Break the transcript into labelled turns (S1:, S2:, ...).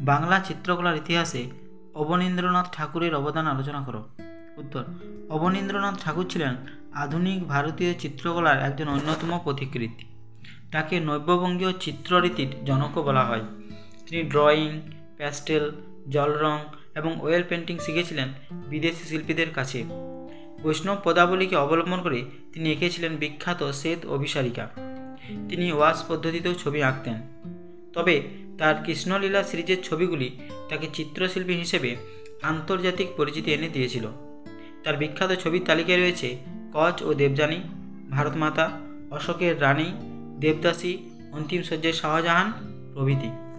S1: বাংলা চিত্রকলার ইতিহাসে অবনীন্দ্রনাথ ঠাকুরের অবদান আলোচনা করো। উত্তর, অবনীন্দ্রনাথ ঠাকুর ছিলেন আধুনিক ভারতীয় চিত্রকলার একজন অন্যতম পথিকৃৎ। তাকে নব্যবঙ্গীয় চিত্ররীতির জনকও বলা হয়। তিনি ড্রয়িং, প্যাস্টেল জল রং এবং ওয়েল পেন্টিং শিখেছিলেন বিদেশি শিল্পীদের কাছে। বৈষ্ণব পদাবলীকে অবলম্বন করে তিনি এঁকেছিলেন বিখ্যাত শ্বেত অভিসারিকা। তিনি ওয়াশ পদ্ধতিতেও ছবি আঁকতেন। তবে তার কৃষ্ণলীলা সিরিজের ছবিগুলি তাকে চিত্রশিল্পী হিসেবে আন্তর্জাতিক পরিচিতি এনে দিয়েছিল। তার বিখ্যাত ছবির তালিকায় রয়েছে কচ ও দেবযানী, ভারতমাতা, অশোকের রানী, দেবদাসী, অন্তিম সজ্জায় শাহজাহান প্রভৃতি।